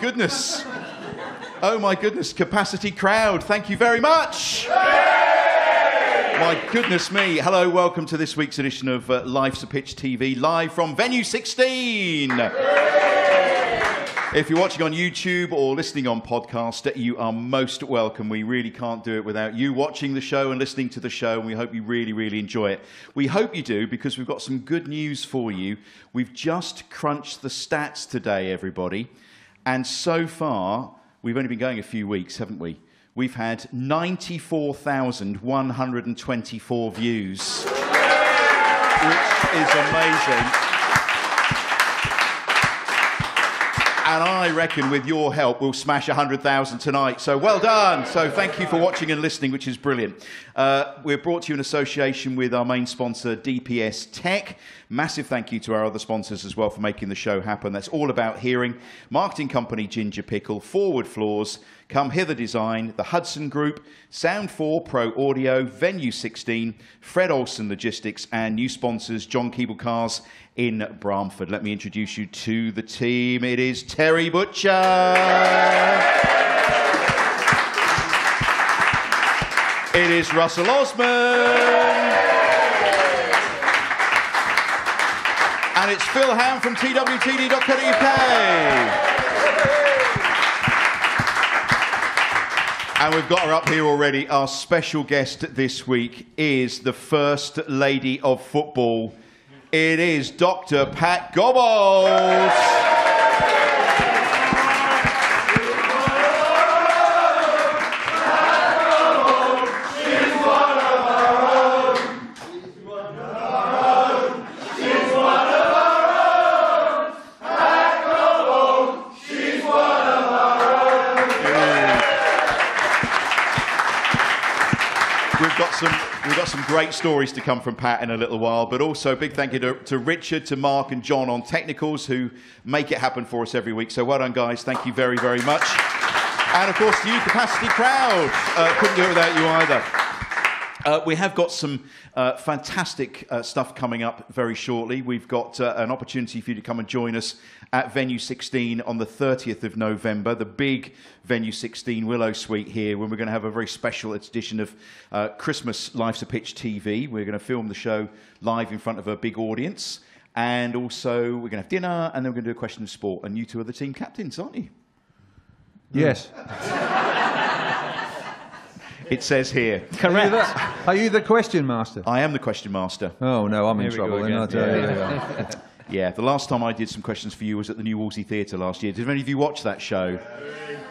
goodness. Oh my goodness, capacity crowd. Thank you very much. My goodness me. Hello, welcome to this week's edition of uh, Life's a Pitch TV, live from Venue 16. If you're watching on YouTube or listening on podcast, you are most welcome. We really can't do it without you watching the show and listening to the show, and we hope you really, really enjoy it. We hope you do because we've got some good news for you. We've just crunched the stats today, everybody, and so far, we've only been going a few weeks, haven't we? We've had 94,124 views, which is amazing. And I reckon with your help we'll smash 100,000 tonight. So well done. So thank you for watching and listening, which is brilliant. Uh, we're brought to you in association with our main sponsor, DPS Tech. Massive thank you to our other sponsors as well for making the show happen. That's all about hearing. Marketing company Ginger Pickle, Forewood Floors, Come Hither Design, the Hudson Group, Sound 4 Pro Audio, Venue 16, Fred Olsen Logistics, and new sponsors John Keeble Cars in Bramford. Let me introduce you to the team. It is Terry Butcher. It is Russell Osman. And it's Phil Ham from twtd.co.uk. And we've got her up here already. Our special guest this week is the First Lady of Football. It is Dr. Pat Godbold. Great stories to come from Pat in a little while, but also big thank you to, to, Richard, to Mark, and John on technicals who make it happen for us every week. So well done, guys. Thank you very, very much. And of course, you, Capacity Crowd. Uh, couldn't do it without you either. Uh, we have got some uh, fantastic uh, stuff coming up very shortly. We've got uh, an opportunity for you to come and join us at Venue 16 on the 30th of November, the big Venue 16 Willow Suite here, when we're going to have a very special edition of uh, Christmas Life's a Pitch TV. We're going to film the show live in front of a big audience. And also, we're going to have dinner, and then we're going to do a question of sport. And you two are the team captains, aren't you? Yes. it says here. Correct. Are you, the, are you, the, question master? I am the question master. Oh, no, I'm here in trouble. Then, I'll tell yeah. you. Yeah, the last time I did some questions for you was at the New Wolsey Theatre last year. Did any of you watch that show?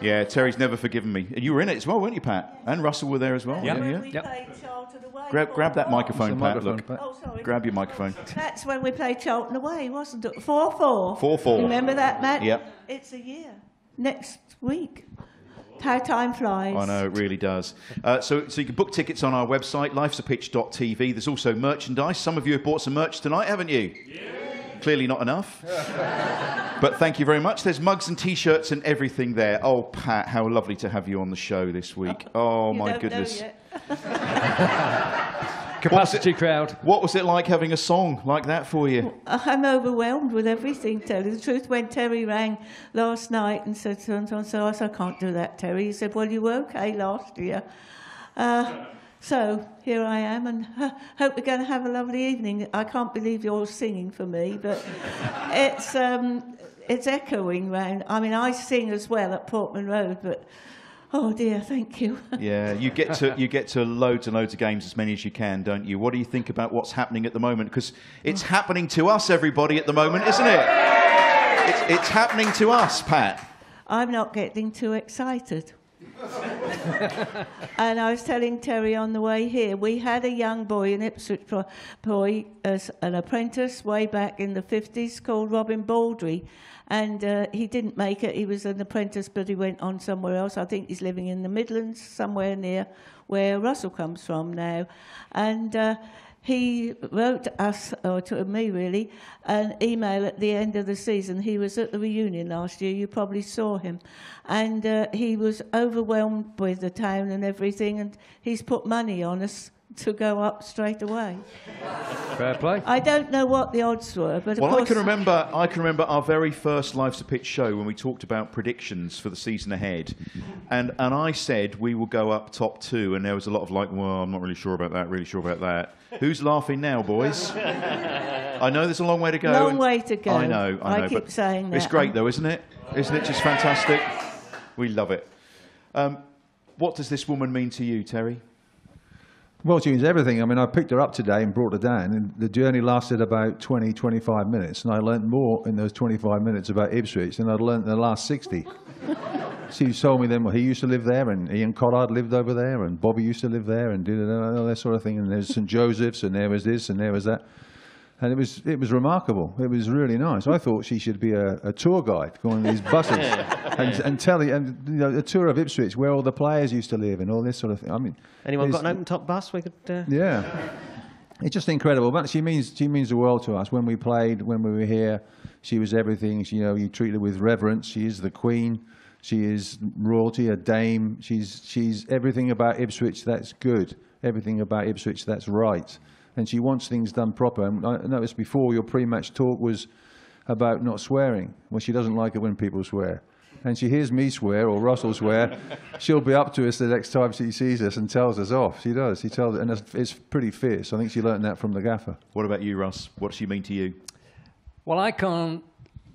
Yeah, Terry's never forgiven me. And you were in it as well, weren't you, Pat? And Russell were there as well. Yeah, yeah. yeah. Grab, grab that microphone, Pat. Microphone, look. Pat. Oh, sorry. Grab your microphone. That's when we played Charlton away, wasn't it? 4 4. 4 4. Remember that, Matt? Yep. It's a year. Next week. How time flies. I know, it really does. Uh, so, so you can book tickets on our website, lifesapitch.tv. There's also merchandise. Some of you have bought some merch tonight, haven't you? Yeah. Clearly not enough. but thank you very much. There's mugs and t-shirts and everything there. Oh, Pat, how lovely to have you on the show this week. Oh, you my goodness. Capacity what crowd. What was it like having a song like that for you? I'm overwhelmed with everything, tell you the truth. When Terry rang last night and said, so, so, so I said, I can't do that, Terry. He said, well, you were okay last year. Uh, so here I am, and uh, hope we're going to have a lovely evening. I can't believe you're all singing for me, but it's um, it's echoing round. I mean, I sing as well at Portman Road, but oh dear, thank you. yeah, you get to you get to loads and loads of games, as many as you can, don't you? What do you think about what's happening at the moment? Because it's happening to us, everybody, at the moment, isn't it? It's, it's happening to us, Pat. I'm not getting too excited. and I was telling Terry on the way here, we had a young boy in Ipswich boy as an apprentice way back in the 50s called Robin Baldry. And uh, he didn't make it. He was an apprentice, but he went on somewhere else. I think he's living in the Midlands, somewhere near where Russell comes from now. And uh, he wrote us, or to me really, an email at the end of the season. He was at the reunion last year, you probably saw him. And uh, he was overwhelmed with the town and everything, and he's put money on us to go up straight away. Fair play. I don't know what the odds were, but well, course, I can remember. I can remember our very first Life's a Pitch show when we talked about predictions for the season ahead, and and I said we will go up top two, and there was a lot of like, well, I'm not really sure about that. Really sure about that. Who's laughing now, boys? I know there's a long way to go. Long way to go. I know. I know. I keep saying that. It's great though, isn't it? Isn't it just fantastic? We love it. Um, what does this woman mean to you, Terry? Well, she means everything. I mean, I picked her up today and brought her down, and the journey lasted about 20, 25 minutes, and I learnt more in those 25 minutes about Ipswich than I'd learnt in the last 60. she told me then, well, he used to live there, and Ian Collard lived over there, and Bobby used to live there, and all that sort of thing, and there's St. Joseph's, and there was this, and there was that and it was it was remarkable. It was really nice. I thought she should be a, a tour guide, going on these buses and, and telling and you know a tour of Ipswich where all the players used to live and all this sort of thing. I mean, anyone got an open top bus we could? Uh... Yeah, it's just incredible. But she means she means the world to us. When we played, when we were here, she was everything. She, you know, you treat her with reverence. She is the queen. She is royalty, a dame. She's she's everything about Ipswich that's good. Everything about Ipswich that's right and she wants things done proper. And I noticed before your pre-match talk was about not swearing. Well, she doesn't like it when people swear. And she hears me swear or Russell swear, she'll be up to us the next time she sees us and tells us off. She does. She tells, and it's, it's pretty fierce. I think she learned that from the gaffer. What about you, Russ? What does she mean to you? Well, I can't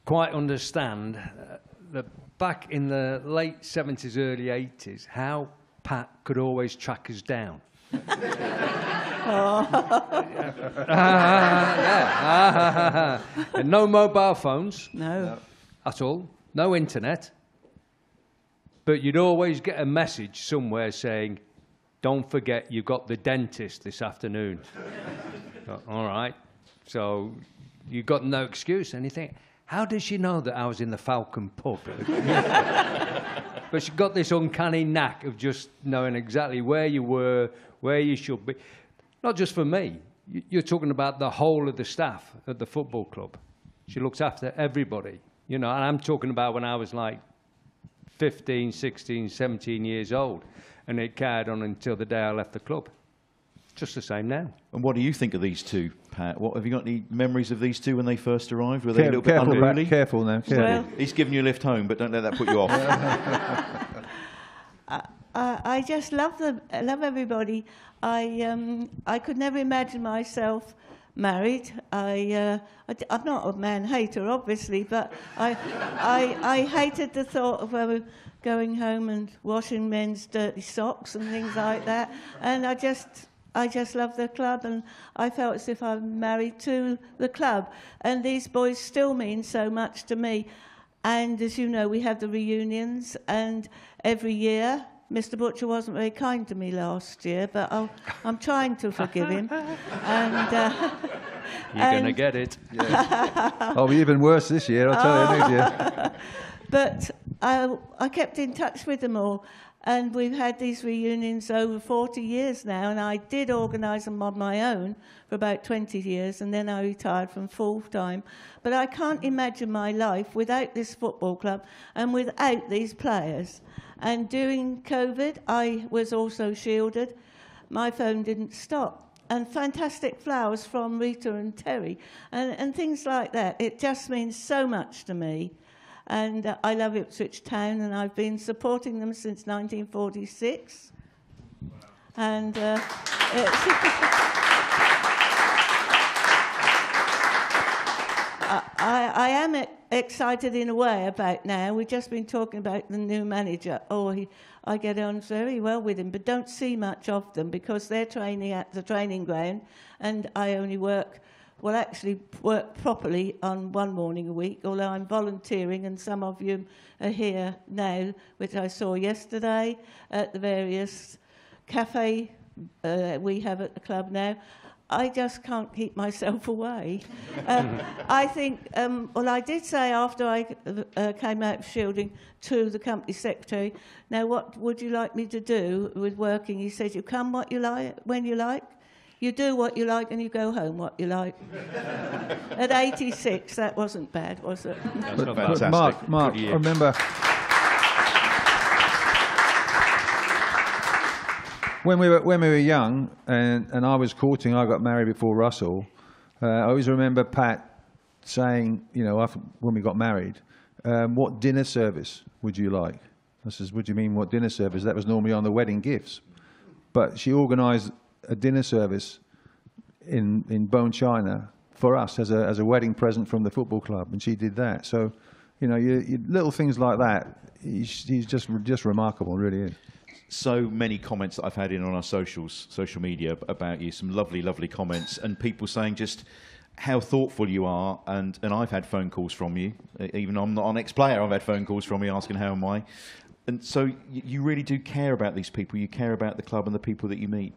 quite understand uh, that back in the late 70s, early 80s, how Pat could always track us down. Oh. and no mobile phones. No. At all. No internet. But you'd always get a message somewhere saying, don't forget you've got the dentist this afternoon. all right. So you've got no excuse. And you think, how does she know that I was in the Falcon pub? but she got this uncanny knack of just knowing exactly where you were, where you should be. Not just for me. You're talking about the whole of the staff at the football club. She looks after everybody. You know, and I'm talking about when I was like 15, 16, 17 years old, and it carried on until the day I left the club. Just the same now. And what do you think of these two, Pat? What have you got any memories of these two when they first arrived? Were they careful, a little bit careful, unruly? Careful now. Careful. Well, He's giving you a lift home, but don't let that put you off. I, I just love them. I love everybody. I um, I could never imagine myself married. I, uh, I am not a man hater, obviously, but I I I hated the thought of uh, going home and washing men's dirty socks and things like that. And I just I just love the club, and I felt as if I'm married to the club. And these boys still mean so much to me. And as you know, we have the reunions, and every year Mr. Butcher wasn't very kind to me last year, but i am trying to forgive him. and uh, you're going to get it. Yeah. I'll be even worse this year. I'll tell you next year. but I, I kept in touch with them all. And we've had these reunions over 40 years now, and I did organise them on my own for about 20 years, and then I retired from full time. But I can't imagine my life without this football club and without these players. And during COVID, I was also shielded. My phone didn't stop. And fantastic flowers from Rita and Terry, and, and things like that. It just means so much to me. And uh, I love Ipswich Town, and I've been supporting them since 1946. And uh, I, I, am excited in a way about now. We've just been talking about the new manager. Oh, he, I get on very well with him, but don't see much of them because they're training at the training ground, and I only work will actually work properly on one morning a week, although I'm volunteering, and some of you are here now, which I saw yesterday at the various cafe uh, we have at the club now. I just can't keep myself away. Um, I think, um, well, I did say after I uh, came out of shielding to the company secretary, now what would you like me to do with working? He said, you come what you like, when you like, you do what you like and you go home what you like. At 86, that wasn't bad, was it? That's but, fantastic. Mark, Mark, remember. when we were when we were young, and, and I was courting, I got married before Russell. Uh, I always remember Pat saying, you know, after, when we got married, um, what dinner service would you like? I says, what do you mean, what dinner service? That was normally on the wedding gifts. But she organised a dinner service in, in Bone China for us as a, as a wedding present from the football club, and she did that. So, you know, you, you, little things like that, he's, he's just, just remarkable, really is so many comments that I've had in on our socials, social media about you. Some lovely, lovely comments, and people saying just how thoughtful you are. And, and I've had phone calls from you. Even I'm not an ex-player. I've had phone calls from you asking how am I. And so you really do care about these people. You care about the club and the people that you meet.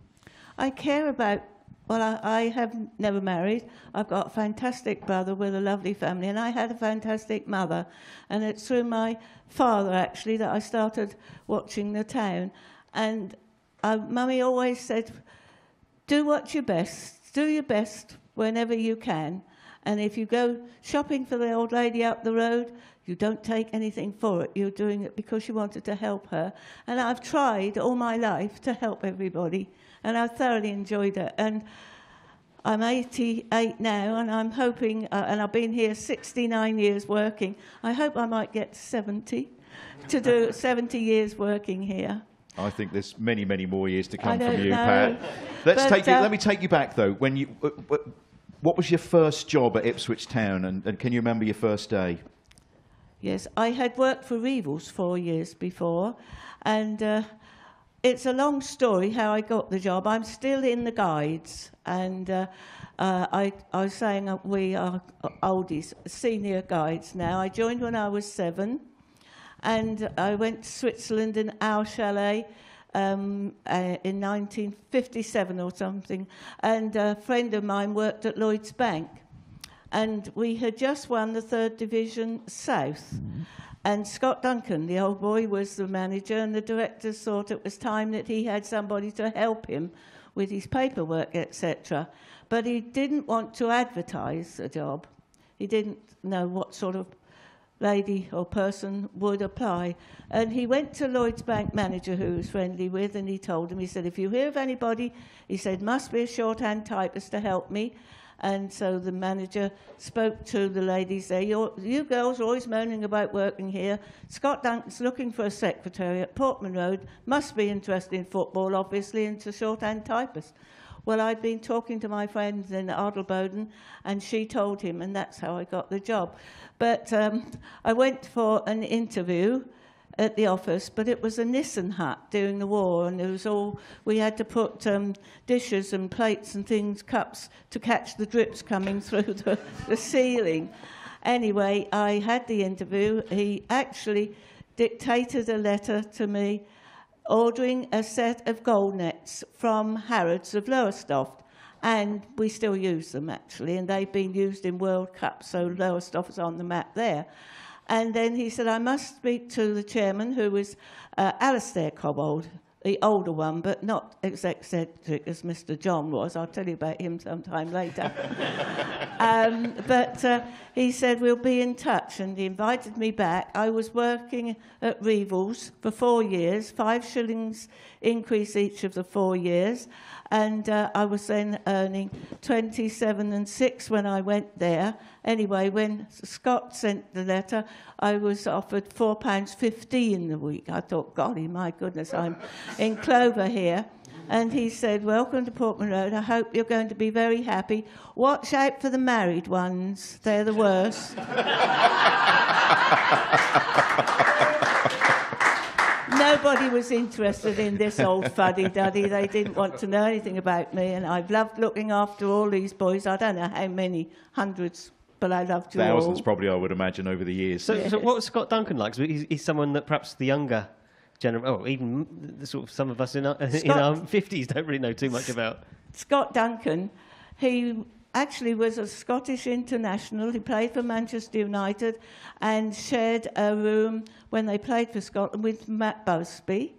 I care about well, I, I, have never married. I've got a fantastic brother with a lovely family, and I had a fantastic mother. And it's through my father, actually, that I started watching the town. And uh, Mummy always said, do what your best, do your best whenever you can. And if you go shopping for the old lady up the road, you don't take anything for it. You're doing it because you wanted to help her. And I've tried all my life to help everybody and I thoroughly enjoyed it. And I'm 88 now, and I'm hoping, uh, and I've been here 69 years working. I hope I might get 70 to do 70 years working here. I think there's many, many more years to come from you, know. Pat. Let's but, take you, uh, let me take you back though. When you, what was your first job at Ipswich Town, and, and can you remember your first day? Yes, I had worked for Revels four years before, and uh, it's a long story how I got the job. I'm still in the guides, and uh, uh, I, I, was saying uh, we are oldies, senior guides now. I joined when I was seven, and I went to Switzerland in our chalet um, uh, in 1957 or something. And a friend of mine worked at Lloyd's Bank, and we had just won the third division South. And Scott Duncan, the old boy, was the manager, and the directors thought it was time that he had somebody to help him with his paperwork, etc. But he didn't want to advertise the job. He didn't know what sort of lady or person would apply. And he went to Lloyd's Bank manager who was friendly with, and he told him, he said, if you hear of anybody, he said, must be a shorthand typist to help me. And so the manager spoke to the ladies there. You girls are always moaning about working here. Scott Duncan's looking for a secretary at Portman Road. Must be interested in football, obviously, and a shorthand typist. Well, I'd been talking to my friends in Adelboden, and she told him, and that's how I got the job. But um, I went for an interview, at the office, but it was a Nissen hut during the war, and it was all we had to put um, dishes and plates and things, cups, to catch the drips coming through the, the ceiling. Anyway, I had the interview. He actually dictated a letter to me ordering a set of goal nets from Harrods of Lowestoft. And we still use them actually, and they've been used in World Cup, so Lowestoft is on the map there. And then he said, I must speak to the chairman, who was uh, Alastair Cobbold, the older one, but not as eccentric as Mr. John was. I'll tell you about him sometime later. um, but uh, he said, We'll be in touch. And he invited me back. I was working at Revels for four years, five shillings increase each of the four years and uh, I was then earning 27 and 6 when I went there. Anyway, when Scott sent the letter, I was offered £4.50 in the week. I thought, golly, my goodness, I'm in clover here. And he said, Welcome to Portman Road. I hope you're going to be very happy. Watch out for the married ones, they're the worst. nobody was interested in this old fuddy-duddy. They didn't want to know anything about me, and I've loved looking after all these boys. I don't know how many, hundreds, but I loved you Thousands, all. probably, I would imagine, over the years. So, yes. so what was Scott Duncan like? He's, he's someone that perhaps the younger generation, oh, even the sort of some of us in our, Scott, in our 50s don't really know too much about. Scott Duncan, he actually was a Scottish international. He played for Manchester United and shared a room when they played for Scotland with Matt Busby.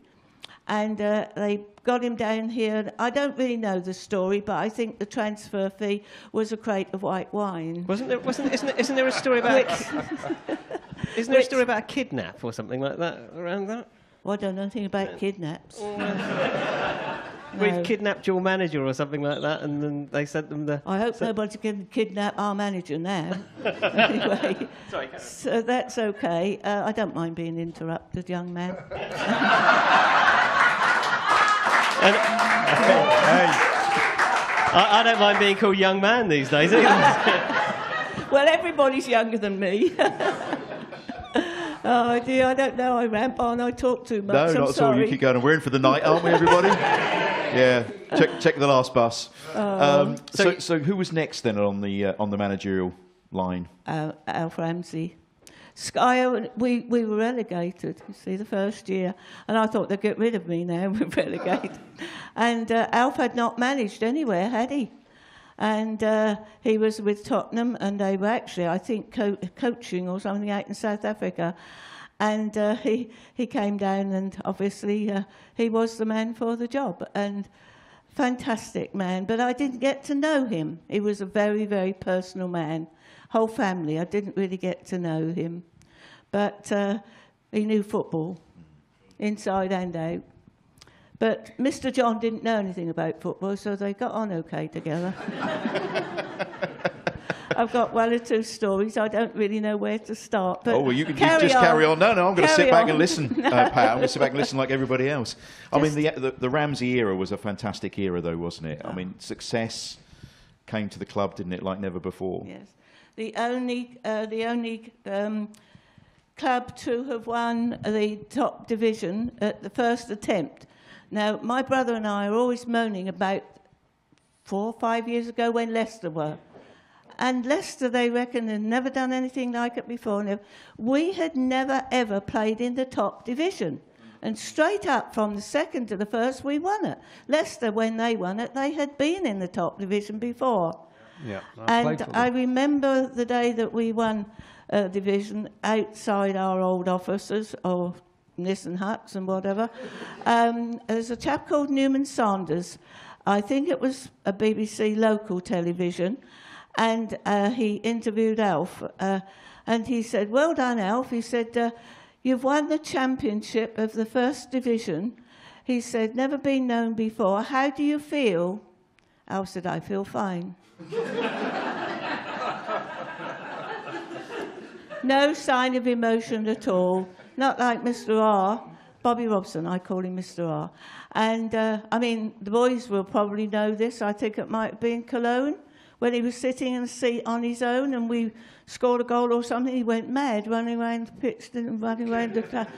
And uh, they got him down here. I don't really know the story, but I think the transfer fee was a crate of white wine. Wasn't there? Wasn't isn't, isn't there a story about? isn't there a story about a kidnap or something like that around that? Well, I don't know anything about kidnaps. We'd kidnapped your manager or something like that, and then they sent them the. I hope so- nobody can kidnap our manager now. anyway, Sorry, carry so that's okay. Uh, I don't mind being interrupted, young man. I, I don't mind being called young man these days. well, everybody's younger than me. Oh dear, I don't know. I ramp on. I talk too much. No, I'm not at all. You keep going. We're in for the night, aren't we, everybody? yeah. Check, check the last bus. Oh. Um, so, so, who was next then on the uh, on the managerial line? uh, Alf Ramsey. Sky, we, we were relegated, you see, the first year. And I thought they'd get rid of me now, we're relegated. And uh, Alf had not managed anywhere, had he? And uh, he was with Tottenham, and they were actually, I think, co- coaching or something out in South Africa. And uh, he, he came down, and obviously uh, he was the man for the job. And fantastic man, but I didn't get to know him. He was a very, very personal man. Whole family, I didn't really get to know him. But uh, he knew football, inside and out. But Mr. John didn't know anything about football, so they got on okay together. I've got one or two stories. I don't really know where to start. But oh, well, you can you just on. carry on. No, no, I'm going to Carry sit back on. and listen, uh, Pat. I'm going to sit back and listen like everybody else. I mean, the, the the Ramsey era was a fantastic era, though, wasn't it? I mean, success came to the club, didn't it, like never before? Yes, the only uh, the only um, club to have won the top division at the first attempt. Now, my brother and I are always moaning about four or five years ago when Leicester were. And Leicester, they reckon, had never done anything like it before. We had never, ever played in the top division. And straight up from the second to the first, we won it. Leicester, when they won it, they had been in the top division before. Yeah, I And I remember the day that we won a division outside our old offices, or Nissen huts and whatever. Um, there's a chap called Newman Saunders. I think it was a BBC local television, and uh, he interviewed Alf. Uh, and he said, Well done, Alf. He said, uh, You've won the championship of the first division. He said, Never been known before. How do you feel? Alf said, I feel fine. No sign of emotion at all. Not like Mr. R. Bobby Robson, I call him Mr. R. And uh, I mean, the boys will probably know this. I think it might have been Cologne when he was sitting in a seat on his own and we scored a goal or something. He went mad, running around the pitch and running around the club.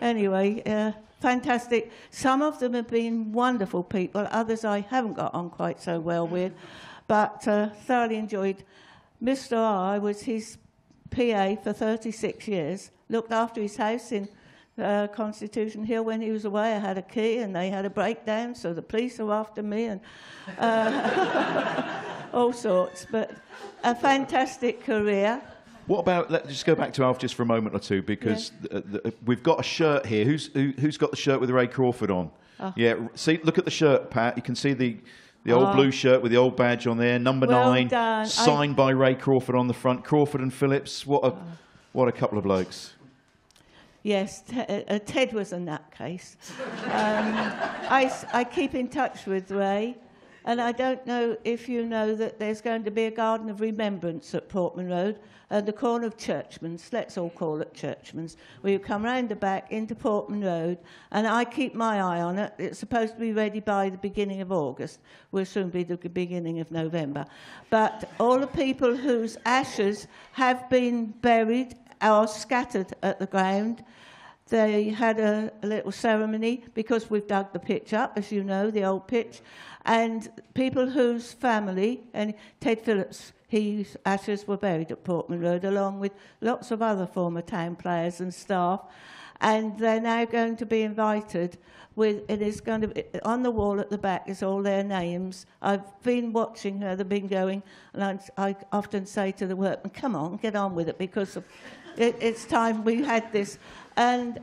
Anyway, uh, fantastic. Some of them have been wonderful people. Others I haven't got on quite so well with, but uh, thoroughly enjoyed. Mr. R was his PA for 36 years, looked after his house in uh, Constitution Hill when he was away. I had a key and they had a breakdown, so the police are after me and uh, all sorts. But a fantastic career. What about? Let's just go back to Alf just for a moment or two because th- th- we've got a shirt here. Who's who, who's got the shirt with Ray Crawford on? Yeah, see, look at the shirt, Pat. You can see the the old Oh. blue shirt with the old badge on there, number Well nine, done. I- signed by Ray Crawford on the front. Crawford and Phillips. What a what a couple of blokes. Yes, Te- uh, uh, Ted was a nutcase. Um, I keep in touch with Ray, and I don't know if you know that there's going to be a garden of remembrance at Portman Road, at the corner of Churchman's, let's all call it Churchman's, where you come round the back into Portman Road, and I keep my eye on it. It's supposed to be ready by the beginning of August. Will soon be the beginning of November. But all the people whose ashes have been buried are scattered at the ground. They had a, a little ceremony because we've dug the pitch up, as you know, the old pitch, and people whose family and Ted Phillips, his ashes were buried at Portman Road, along with lots of other former town players and staff, and they're now going to be invited. With it is going to be on the wall at the back is all their names. I've been watching her; they've been going, and I, I often say to the workmen, "Come on, get on with it," because of, it, it's time we had this. And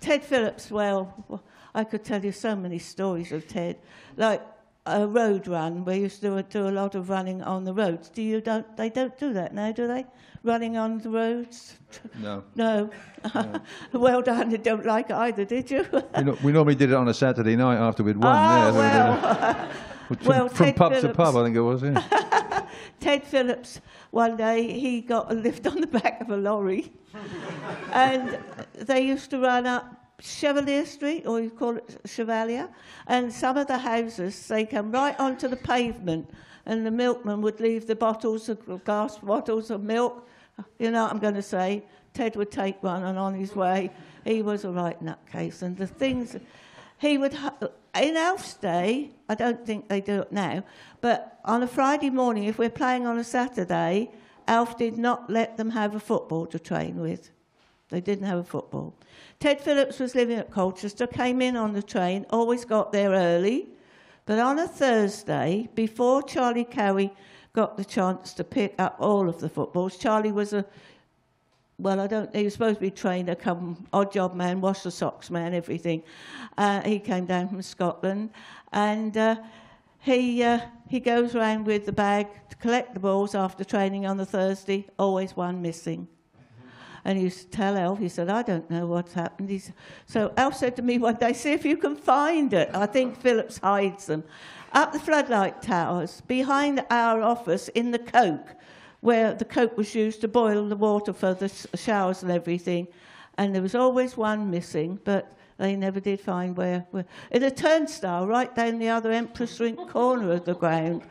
Ted Phillips, well, I could tell you so many stories of Ted. Like a road run. We used to do a lot of running on the roads. Do you don't? They don't do that now, do they? Running on the roads? No. No. well done. You don't like it either, did you? We, no, we normally did it on a Saturday night after we'd won. Oh, yeah, well. from, well, from Ted pub to pub, I think it was. Yeah. Ted Phillips, one day, he got a lift on the back of a lorry. and they used to run up Chevalier Street, or you call it Chevalier. And some of the houses, they come right onto the pavement. And the milkman would leave the bottles of glass bottles of milk. You know what I'm going to say? Ted would take one, and on his way, he was a right nutcase. And the things he would in Alf's day, I don't think they do it now, but on a Friday morning, if we're playing on a Saturday, Alf did not let them have a football to train with. They didn't have a football. Ted Phillips was living at Colchester, came in on the train, always got there early, but on a Thursday, before Charlie Cowie got the chance to pick up all of the footballs, Charlie was a well, I don't. He was supposed to be trainer, come odd job man, wash the socks man, everything. Uh, he came down from Scotland, and uh, he uh, he goes round with the bag to collect the balls after training on the Thursday. Always one missing. And he used to tell Alf, he said, I don't know what's happened. So Alf said to me one day, see if you can find it. I think Phillips hides them. Up the floodlight towers, behind our office in the coke, where the coke was used to boil the water for the showers and everything. And there was always one missing, but they never did find where. where. In a turnstile right down the other Empress Rink corner of the ground.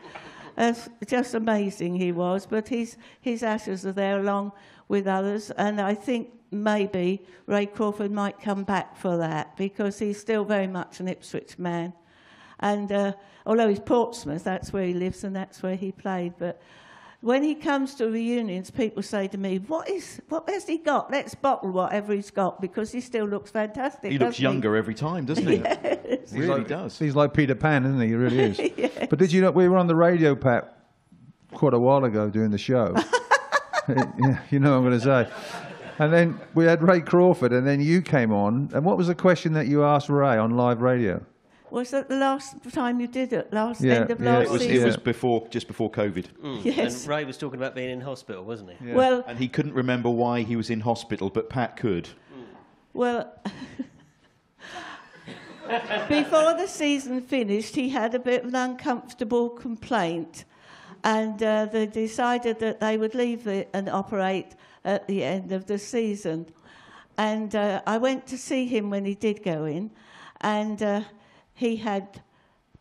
Just amazing he was, but his, his ashes are there along with others, and I think maybe Ray Crawford might come back for that because he's still very much an Ipswich man. And uh, although he's Portsmouth, that's where he lives and that's where he played. But when he comes to reunions, people say to me, "What is what has he got? Let's bottle whatever he's got because he still looks fantastic." He looks doesn't younger every time, doesn't he? He really does. He's like Peter Pan, isn't he? He really is. But did you know we were on the radio, Pat, quite a while ago doing the show? you know what I'm going to say. And then we had Ray Crawford, and then you came on. And what was the question that you asked Ray on live radio? Was that the last time you did it? Last Yeah, end of yeah, last It was, season. it was before, just before COVID. Yes. And Ray was talking about being in hospital, wasn't he? Well, And he couldn't remember why he was in hospital, but Pat could. Well, before the season finished, he had a bit of an uncomfortable complaint, and uh, they decided that they would leave it and operate at the end of the season. And uh, I went to see him when he did go in, and uh, he had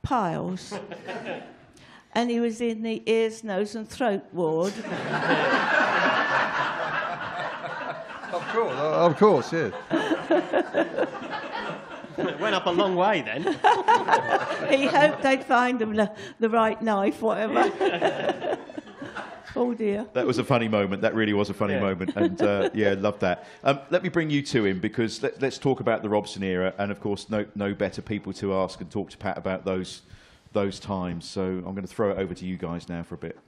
piles. and he was in the ears, nose, and throat ward. Of course, of course, yes. It went up a long way then. he hoped they'd find him the, the right knife, whatever. oh dear. That was a funny moment. That really was a funny Yeah. moment. And uh, yeah, love that. Um, let me bring you two in because let, let's talk about the Robson era. And of course, no, no better people to ask and talk to Pat about those, those times. So I'm going to throw it over to you guys now for a bit.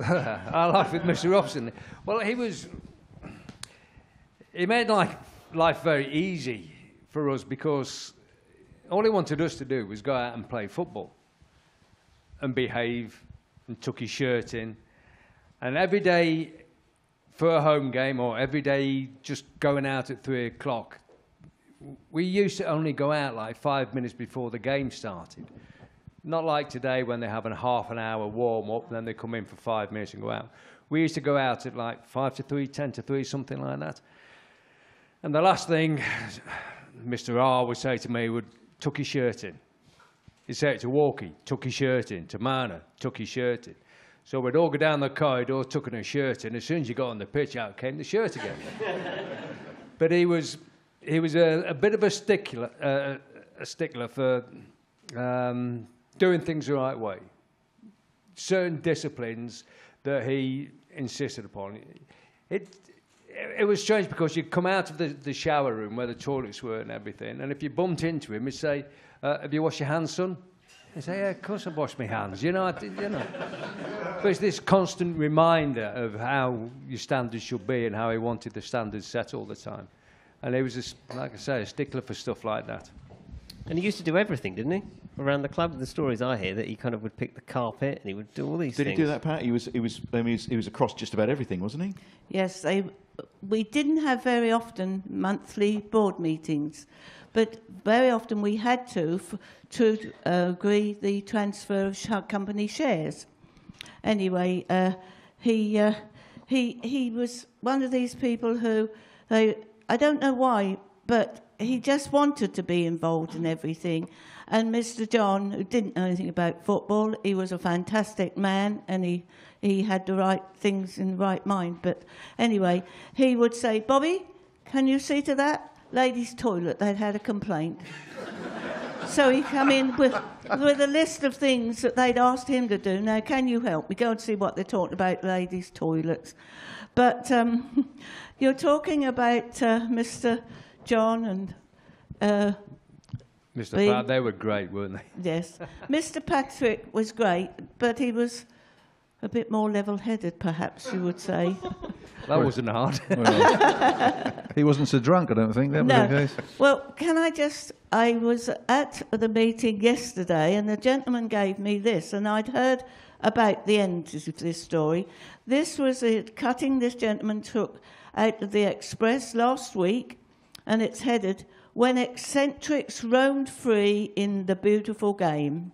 Our life with Mr. Robson. Well, he was. He made life, life very easy for us because all he wanted us to do was go out and play football and behave and tuck his shirt in. And every day for a home game or every day just going out at three o'clock, we used to only go out like five minutes before the game started. Not like today when they have a half an hour warm up, and then they come in for five minutes and go out. We used to go out at like five to three, ten to three, something like that. And the last thing Mr. R would say to me would tuck his shirt in. He'd say it to Walkie, tuck his shirt in. To Mana, tuck his shirt in. So we'd all go down the corridor, tucking his shirt in. As soon as you got on the pitch, out came the shirt again. but he was, he was a, a bit of a stickler, uh, a stickler for um, doing things the right way. Certain disciplines that he insisted upon. It, it was strange because you'd come out of the, the shower room where the toilets were and everything, and if you bumped into him, he'd say, uh, "Have you washed your hands, son?" He'd say, "Yeah, of course I've washed my hands." You know, I, did- you know. But it's this constant reminder of how your standards should be and how he wanted the standards set all the time. And he was, just, like I say, a stickler for stuff like that. And he used to do everything, didn't he? around the club. The stories I hear that he kind of would pick the carpet and he would do all these things. Did things. he do that, Pat? He was, he was, I mean, he was, he was across just about everything, wasn't he? Yes, they, we didn't have very often monthly board meetings, but very often we had to to uh, agree the transfer of sh- company shares. Anyway, uh, he, uh, he, he was one of these people who, they, I don't know why, but he just wanted to be involved in everything. And Mr. John, who didn't know anything about football, he was a fantastic man and he, he had the right things in the right mind. But anyway, he would say, Bobby, can you see to that? Ladies' toilet, they'd had a complaint. So he come in with, with a list of things that they'd asked him to do. Now, can you help me? Go and see what they're talking about, ladies' toilets. But um, you're talking about uh, Mr. John and uh, Mr. Pratt, they were great, weren't they? yes, Mr. Patrick was great, but he was a bit more level-headed, perhaps you would say. That wasn't hard. Well, he wasn't so drunk, I don't think. That was the case. Well, can I just? I was at the meeting yesterday, and the gentleman gave me this, and I'd heard about the end of this story. This was a cutting this gentleman took out of the Express last week, and it's headed "When Eccentrics Roamed Free in the Beautiful Game."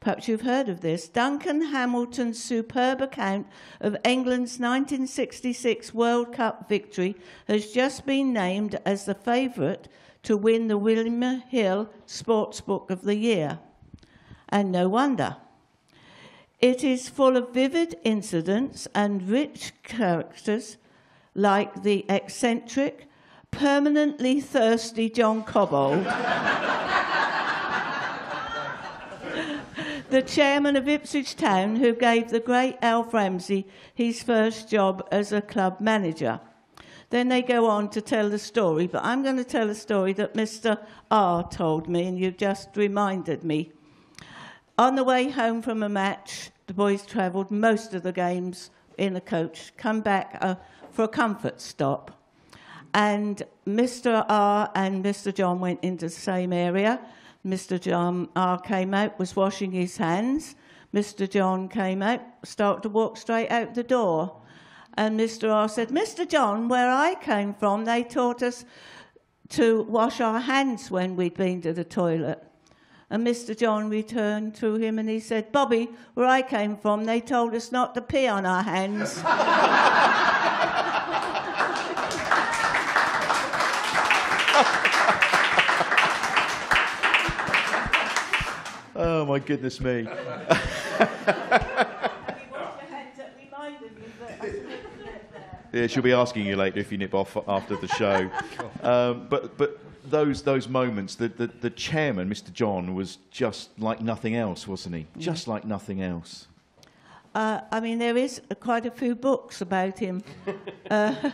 Perhaps you've heard of this. Duncan Hamilton's superb account of England's 1966 World Cup victory has just been named as the favourite to win the William Hill Sports Book of the Year. And no wonder. It is full of vivid incidents and rich characters like the eccentric, permanently thirsty John Cobbold. the chairman of Ipswich Town, who gave the great Alf Ramsey his first job as a club manager. Then they go on to tell the story, but I'm going to tell a story that Mr. R told me, and you've just reminded me. On the way home from a match, the boys travelled most of the games in a coach, come back uh, for a comfort stop. And Mr. R and Mr. John went into the same area. Mr. John R came out, was washing his hands. Mr. John came out, started to walk straight out the door. And Mr. R said, Mr. John, where I came from, they taught us to wash our hands when we'd been to the toilet. And Mr. John returned to him and he said, Bobby, where I came from, they told us not to pee on our hands. Oh, my goodness me. Yeah, she'll be asking you later if you nip off after the show. Um, but but those those moments, the, the the chairman, Mr. John, was just like nothing else, wasn't he? Just like nothing else. Uh, I mean, there is quite a few books about him, uh,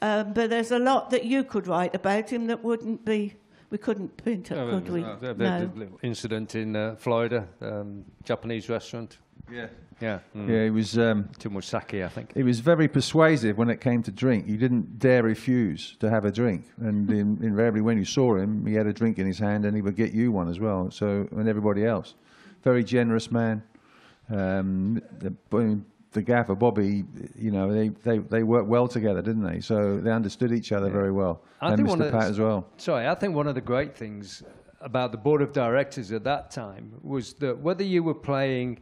uh, but there's a lot that you could write about him that wouldn't be. We couldn't print it, could we? Uh, the, the- No. incident in uh, Florida, um, Japanese restaurant. Yeah. Yeah. mm. Yeah, he was. Um, Too much sake, I think. It was very persuasive when it came to drink. He didn't dare refuse to have a drink, and in, invariably, when you saw him, he had a drink in his hand, and he would get you one as well. So, and everybody else, very generous man. Um, the, the gaffer Bobby, you know, they, they, they worked well together, didn't they? So they understood each other very well, I and think one Mr. the- Pat as well. Sorry, I think one of the great things about the board of directors at that time was that whether you were playing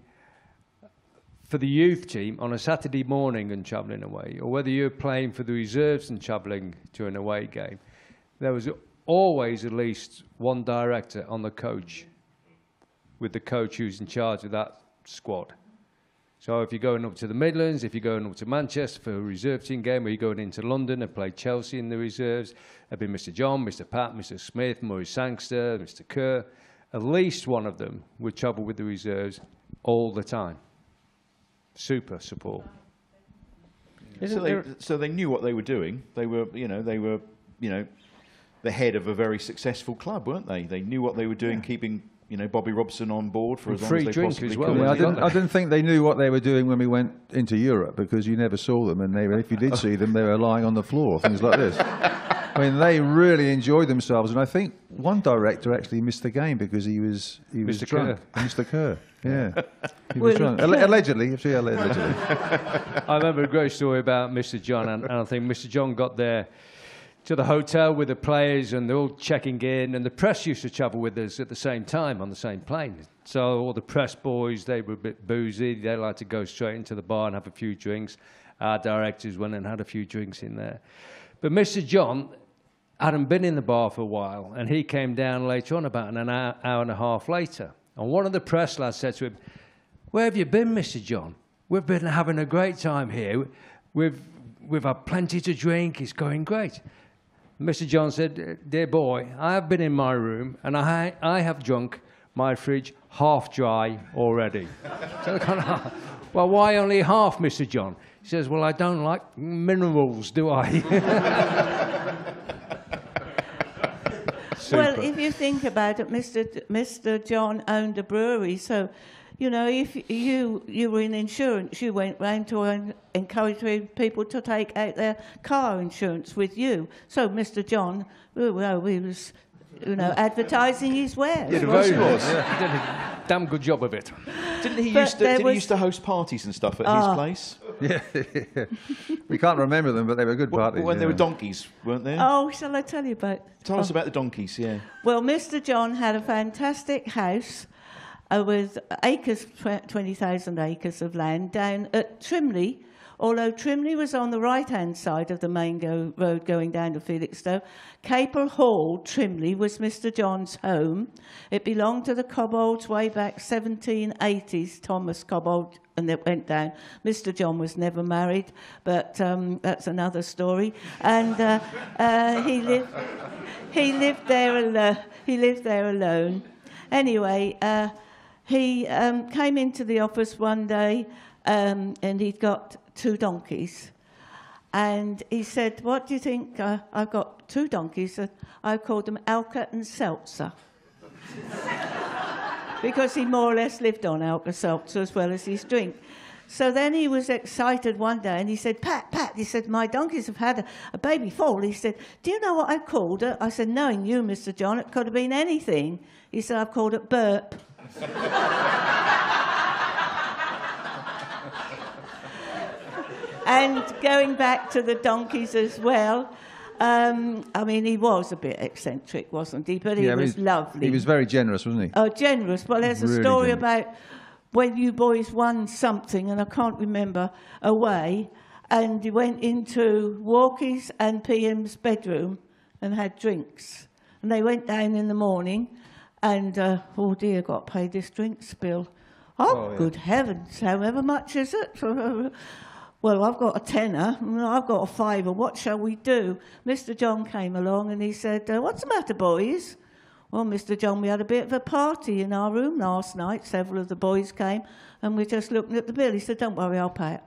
for the youth team on a Saturday morning and travelling away, or whether you were playing for the reserves and travelling to an away game, there was always at least one director on the coach with the coach who's in charge of that squad. So if you're going up to the Midlands, if you're going up to Manchester for a reserve team game, or you're going into London and play Chelsea in the reserves, it'd be Mr. John, Mr. Pat, Mr. Smith, Murray Sangster, Mr. Kerr. At least one of them would travel with the reserves all the time. Super support. So they, so they knew what they were doing. They were, you know, they were, you know, the head of a very successful club, weren't they? They knew what they were doing, keeping, you know, Bobby Robson on board for And as long free as they drink possibly as well, could. Yeah, I wasn't didn't, I didn't think they knew what they were doing when we went into Europe because you never saw them, and they, if you did see them, they were lying on the floor, things like this. I I mean, they really enjoyed themselves, and I think one director actually missed the game because he was he was Mr. drunk. Mr. Kerr, yeah, he was drunk. he- Alle- allegedly, if she allegedly. I remember a great story about Mr. John, and, and I think Mr. John got there to the hotel with the players, and they're all checking in, and the press used to travel with us at the same time on the same plane. So all the press boys, they were a bit boozy. They like to go straight into the bar and have a few drinks. Our directors went and had a few drinks in there. But Mr. John hadn't been in the bar for a while, and he came down later on, about an hour, hour and a half later. And one of the press lads said to him, Where have you been, Mr. John? We've been having a great time here. We've, we've had plenty to drink. It's going great. Mr. John said, Dear boy, I have been in my room and I, I have drunk my fridge half dry already. so kind of, well, why only half, Mr. John? He says, Well, I don't like minerals, do I? Well, if you think about it, Mr. D- Mr. John owned a brewery, so you know if you you were in insurance, you went round to encourage people to take out their car insurance with you. So Mr. John, oh, well, he was, you know, advertising his wares. Yeah, of course he was. He did a damn good job of it. Didn't he But used to? Didn't was- he used to host parties and stuff at Ah. his place? Yeah, we can't remember them, but they were good parties. when there yeah. were donkeys, weren't there? Oh, shall I tell you about? Tell us about the donkeys. Yeah. Well, Mr. John had a fantastic house with acres, 20,000 acres of land down at Trimley. Although Trimley was on the right-hand side of the main go- road going down to Felixstowe, Capel Hall, Trimley, was Mr. John's home. It belonged to the Cobbolds way back 1780s, Thomas Cobbold, and it went down. Mr. John was never married, but um, that's another story. And uh, uh, he lived he lived there. He lived there alone. Anyway, uh, he um, came into the office one day, um, and he'd got two donkeys. And he said, "What do you think? Uh, I've got two donkeys. Uh, I called them Alka and Seltzer." because he more or less lived on Alka Seltzer as well as his drink. So then he was excited one day and he said, Pat, Pat, he said, my donkeys have had a, a baby foal. He said, Do you know what I called it? I said, Knowing you, Mr. John, it could have been anything. He said, I've called it Burp. and going back to the donkeys as well, um, I mean, he was a bit eccentric, wasn't he? But he Yeah, I mean, was lovely. He was very generous, wasn't he? Oh, generous. Well, there's a story generous. about when you boys won something, and I can't remember, away, and you went into Walkie's and PM's bedroom and had drinks. And they went down in the morning, and, uh, oh dear, got paid this drinks bill. Oh, good heavens, however much is it? well, I've got a tenner, I've got a fiver, what shall we do? Mr. John came along and he said, uh, What's the matter, boys? Well, Mr. John, we had a bit of a party in our room last night. Several of the boys came, and we're just looking at the bill. He said, "Don't worry, I'll pay it."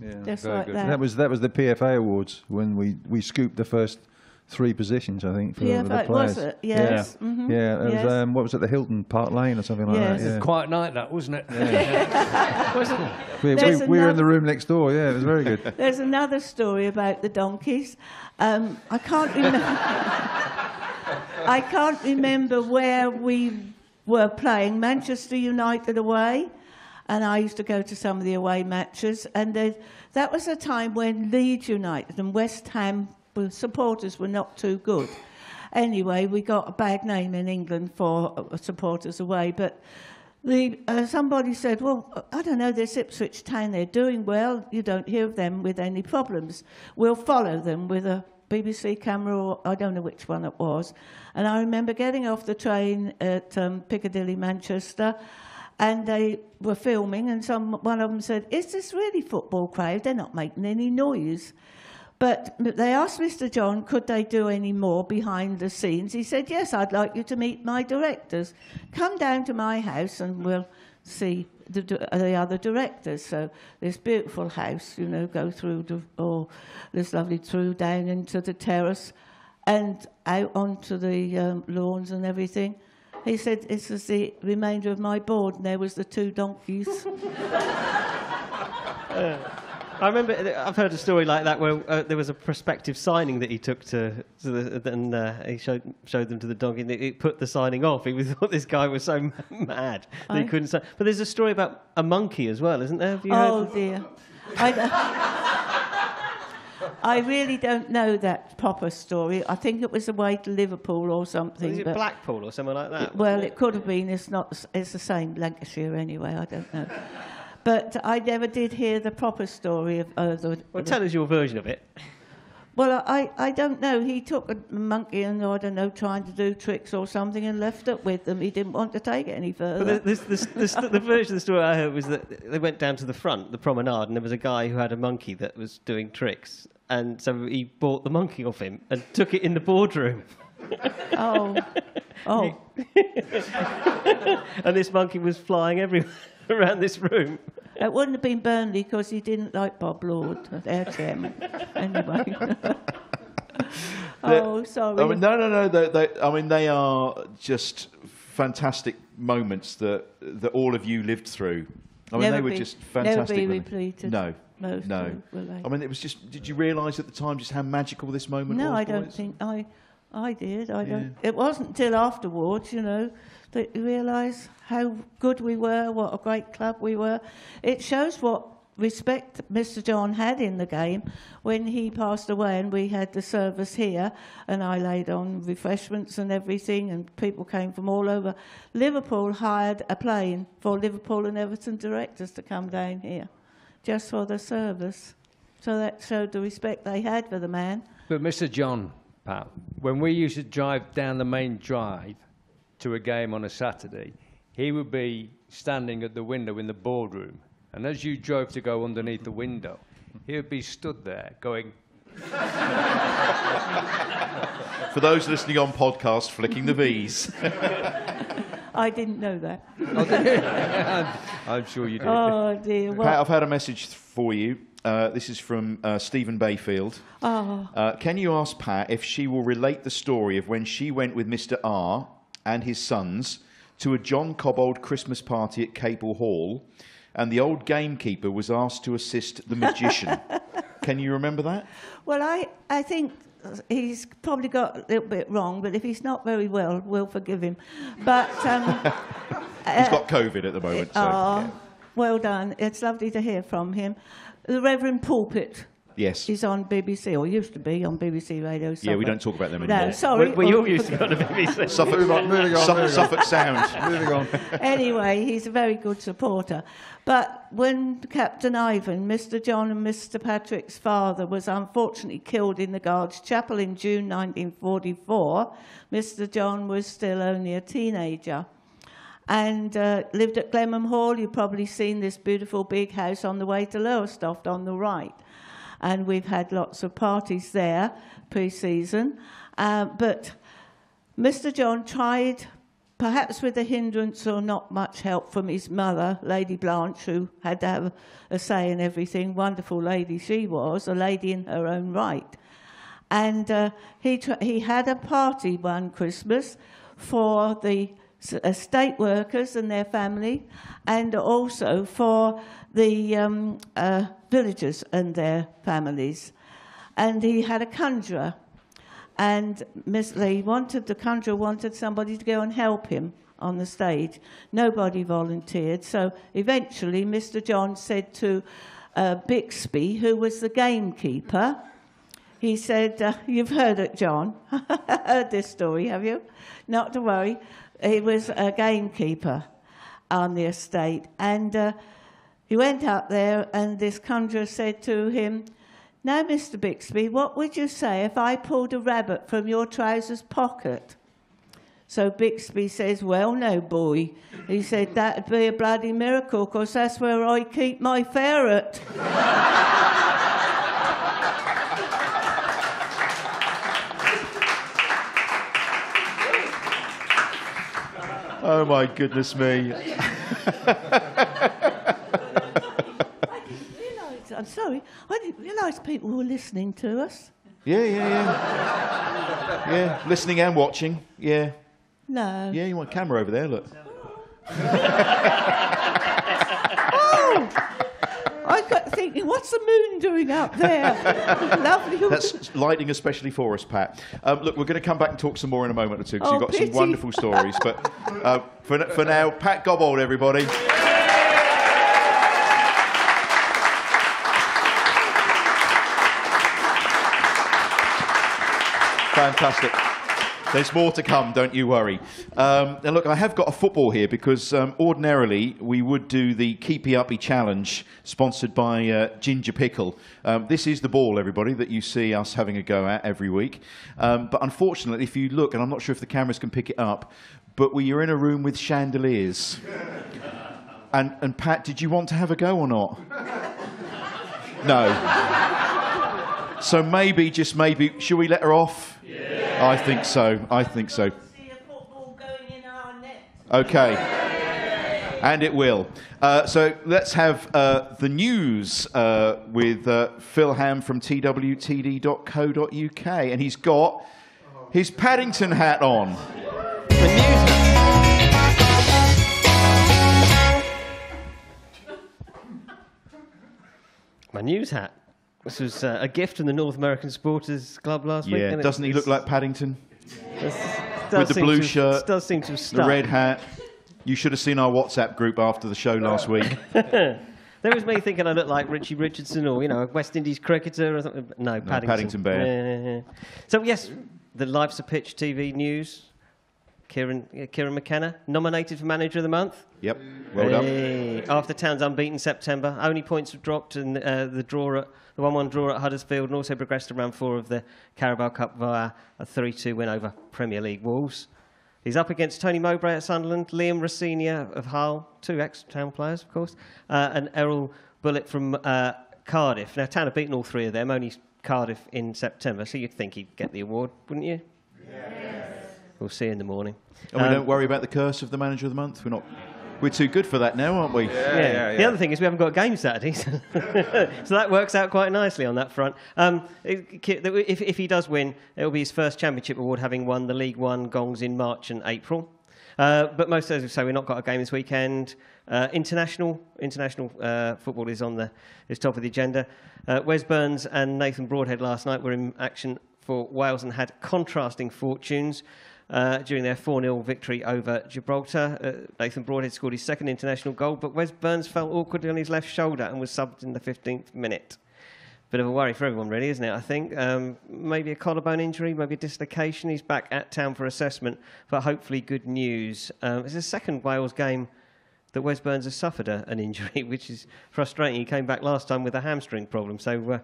Yeah. Just like good. that. That was that was the PFA awards when we, we scooped the first three positions, I think, for the PFA, players. was it? Yes. Yeah, mhm, yeah. It was, yes. um, what was it? The Hilton Park Lane or something like Yes. that. Yeah. Quiet night, that, wasn't it? We, we, we were in the room next door. Yeah, it was very good. There's another story about the donkeys. Um, I can't remember. I can't remember where we were playing. Manchester United away, and I used to go to some of the away matches. And that was a time when Leeds United and West Ham supporters were not too good. Anyway, we got a bad name in England for uh, supporters away, but the, uh, somebody said, Well, I don't know, this Ipswich town, they're doing well. You don't hear of them with any problems. We'll follow them with a BBC camera, or I don't know which one it was. And I remember getting off the train at um, Piccadilly, Manchester, and they were filming, and some, one of them said, Is this really football crowd? They're not making any noise. But they asked Mr. John, could they do any more behind the scenes? He said, Yes, I'd like you to meet my directors. Come down to my house and we'll see the, the other directors. So this beautiful house, you know, go through the, oh, this lovely through down into the terrace and out onto the um, lawns and everything. He said, This is the remainder of my board, and there was the two donkeys. I remember I've heard a story like that where uh, there was a prospective signing that he took to, to the, and uh, he showed showed them to the dog and it, it put the signing off. He thought this guy was so mad that he couldn't sign. But there's a story about a monkey as well, isn't there? Have you Oh dear. I, I really don't know that proper story. I think it was away to Liverpool or something. Is it Blackpool or somewhere like that? Well, it could have been. It's not. It's the same Lancashire anyway. I don't know. But I never did hear the proper story of. Uh, the, well, tell us your version of it. well, I, I don't know. He took a monkey and I don't know, trying to do tricks or something, and left it with them. He didn't want to take it any But further. the, this, this, this, the version of the story I heard was that they went down to the front, the promenade, and there was a guy who had a monkey that was doing tricks. And so he bought the monkey off him and took it in the boardroom. oh, oh, And this monkey was flying everywhere around this room. It wouldn't have been Burnley because he didn't like Bob Lord, their chairman. anyway. oh, sorry. I mean, no, no, no. They, they, I mean, they are just fantastic moments that that all of you lived through. I mean, Never they were be- just never fantastic. be repeated. No, no. were- were I mean, it was just. Did you realise at the time just how magical this moment No, was? No, I don't boys? think I. I did. I don't. It wasn't until afterwards, you know, that you realise how good we were, what a great club we were. It shows what respect Mr. John had in the game when he passed away, and we had the service here, and I laid on refreshments and everything, and people came from all over. Liverpool hired a plane for Liverpool and Everton directors to come down here, just for the service. So that showed the respect they had for the man. But Mr. John, Pat, when we used to drive down the main drive to a game on a Saturday, he would be standing at the window in the boardroom. And as you drove to go underneath the window, he would be stood there going, For those listening on podcast, flicking the V's. I didn't know that. I'm sure you did. Oh dear. Pat, I've had a message for you. Uh, this is from uh, Stephen Bayfield. oh, Uh, can you ask Pat if she will relate the story of when she went with Mr. R and his sons to a John Cobbold Christmas party at Capel Hall, and the old gamekeeper was asked to assist the magician? can you remember that? well, I, I think he's probably got a little bit wrong, but if he's not very well, we'll forgive him. But um, He's got COVID at the moment. So, oh, well done. It's lovely to hear from him. The Reverend Pulpit yes. is on BBC, or used to be on BBC Radio. Yeah, we don't talk about them anymore. No, anymore. sorry. We, we all used to go to BBC. Suffolk, Move on, moving on, Suffolk, moving on. Suffolk Sound. Moving on. anyway, he's a very good supporter. But when Captain Ivan, Mr. John and Mr. Patrick's father, was unfortunately killed in the Guards Chapel in June 1944, Mr. John was still only a teenager and uh, lived at Glemham Hall. You've probably seen this beautiful big house on the way to Lowestoft on the right. And we've had lots of parties there pre-season. Uh, but Mr. John tried, perhaps with a hindrance or not much help from his mother, Lady Blanche, who had to have a say in everything. Wonderful lady she was, a lady in her own right. And uh, he, he had a party one Christmas for the estate workers and their family, and also for the um, uh, villagers and their families. And he had a conjurer and Miss Lee wanted the conjurer wanted somebody to go and help him on the stage. Nobody volunteered, so eventually Mr. John said to uh, Bixby, who was the gamekeeper, he said, uh, "You've heard it, John. heard this story, have you? Not to worry. He was a gamekeeper on the estate, and uh, he went up there, and this conjurer said to him." Now, Mr. Bixby, what would you say if I pulled a rabbit from your trousers pocket? So Bixby says, Well, no, boy. He said, That'd be a bloody miracle, 'cause that's where I keep my ferret. Oh my goodness me. Realise- I'm sorry, I didn't realise people were listening to us. Yeah, yeah, yeah. Yeah, listening and watching. Yeah. No. Yeah, you want a camera over there, look. oh! I got, thinking, what's the moon doing up there? Lovely. That's lighting especially for us, Pat. Um, look, we're going to come back and talk some more in a moment or two because Oh, you've got pity. some wonderful stories. But uh, for, for now, Pat Godbold, everybody. Fantastic. There's more to come, don't you worry. Um, now, look, I have got a football here because um, ordinarily we would do the Keepy Uppy Challenge sponsored by uh, Ginger Pickle. Um, this is the ball, everybody, that you see us having a go at every week. Um, but unfortunately, if you look, and I'm not sure if the cameras can pick it up, but we are in a room with chandeliers. And, and Pat, did you want to have a go or not? No. So maybe, just maybe, should we let her off? Yeah. I think so. I think so. Okay. And it will. Uh, so let's have uh, the news uh, with uh, Phil Ham from twtd.co.uk. And he's got his Paddington hat on. My news hat. This was uh, a gift from the North American Supporters Club last week. Yeah. Doesn't he look like Paddington? With the blue to shirt, Does seem to have The red hat. You should have seen our WhatsApp group after the show last week. There was me thinking I looked like Richie Richardson or, you know, a West Indies cricketer or something. No, Paddington. Paddington Bear. Yeah, yeah, yeah. So, yes, the Life's a Pitch TV news. Kieran, uh, Kieran McKenna, nominated for Manager of the Month. Yep. Well done. After Town's unbeaten September, only points have dropped, and uh, the draw at the one-one draw at Huddersfield, and also progressed to round four of the Carabao Cup via a 3-2 win over Premier League Wolves. He's up against Tony Mowbray at Sunderland, Liam Rosenior of Hull, two ex-Town players, of course, uh, and Erol Bulut from uh, Cardiff. Now, Town have beaten all three of them, only Cardiff in September, so you'd think he'd get the award, wouldn't you? Yes. We'll see in the morning. And we Um, don't worry about the curse of the manager of the month. We're not. We're too good for that now, aren't we? Yeah. yeah. The other thing is we haven't got a game Saturday, so so that works out quite nicely on that front. Um, if, if he does win, it will be his first championship award, having won the League One gongs in March and April. Uh, but most as we say, we've not got a game this weekend. Uh, international international uh, football is on the is top of the agenda. Uh, Wes Burns and Nathan Broadhead last night were in action for Wales and had contrasting fortunes uh, during their 4 0 victory over Gibraltar. Uh, Nathan Broadhead scored his second international goal, but Wes Burns fell awkwardly on his left shoulder and was subbed in the 15th minute. Bit of a worry for everyone, really, isn't it? I think um, maybe a collarbone injury, maybe a dislocation. He's back at town for assessment, but hopefully good news. Um, it's the second Wales game that Wes Burns has suffered a, an injury, which is frustrating. He came back last time with a hamstring problem, so uh,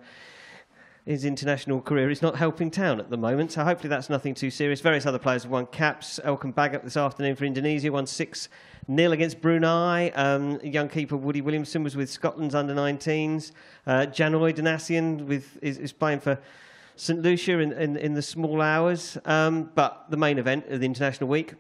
his international career is not helping town at the moment. So hopefully that's nothing too serious. Various other players have won caps. Elkan Baggott this afternoon for Indonesia won 6 0 against Brunei. Um, young keeper Woody Williamson was with Scotland's under 19s. Uh, Janoi Donacien with, is, is playing for St Lucia in, in, in the small hours. Um, but the main event of the International Week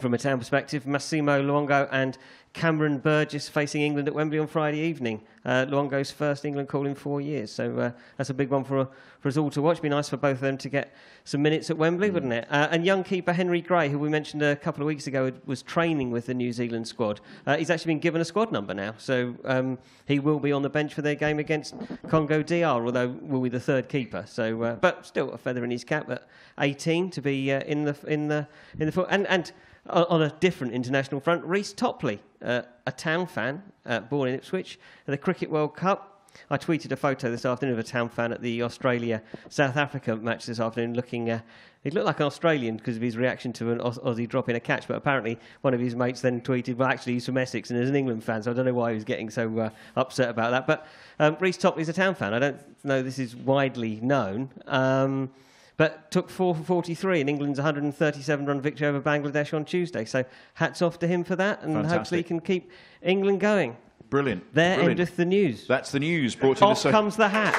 from a town perspective, Massimo Luongo and Cameron Burgess facing England at Wembley on Friday evening. Uh, Luongo's first England call in four years, so uh, that's a big one for, for us all to watch. Be nice for both of them to get some minutes at Wembley, wouldn't it? Uh, and young keeper Henry Gray, who we mentioned a couple of weeks ago, was training with the New Zealand squad. Uh, he's actually been given a squad number now, so um, he will be on the bench for their game against Congo DR, although will be the third keeper. So, uh, but still a feather in his cap at 18 to be uh, in the in the in the foot and and on a different international front, Reece Topley, uh, a town fan, uh, born in Ipswich, at the Cricket World Cup. I tweeted a photo this afternoon of a town fan at the Australia South Africa match this afternoon, looking. Uh, he looked like an Australian because of his reaction to an Aus- Aussie dropping a catch, but apparently one of his mates then tweeted, "Well, actually, he's from Essex and is an England fan, so I don't know why he was getting so uh, upset about that." But um, Reece Topley's a town fan. I don't know this is widely known. Um, but took 4 for 43 in England's 137 run victory over Bangladesh on Tuesday. So hats off to him for that, and hopefully he can keep England going. Brilliant. There Brilliant. endeth the news. That's the news brought to you Off comes the hat.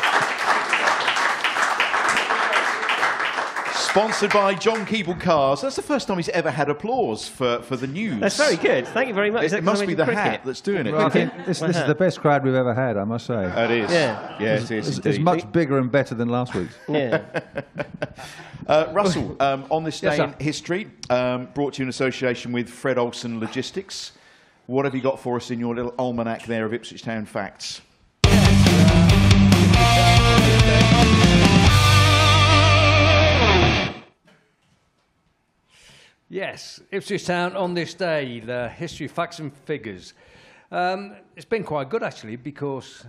Sponsored by John Keeble Cars. That's the first time he's ever had applause for, for the news. That's very good. Thank you very much. It, Is it must be the into hat cricket? that's doing it. Well, I this, this is the best crowd we've ever had, I must say. It is. Yeah. Yeah, it is. It's, indeed. it's much bigger and better than last week's. Yeah. Uh, Russell, um, on this day Yes, in history, um, brought to you in association with Fred Olsen Logistics. what have you got for us in your little almanac there of Ipswich Town facts? Yes, Ipswich Town on this day, the history, facts and figures. Um, it's been quite good actually because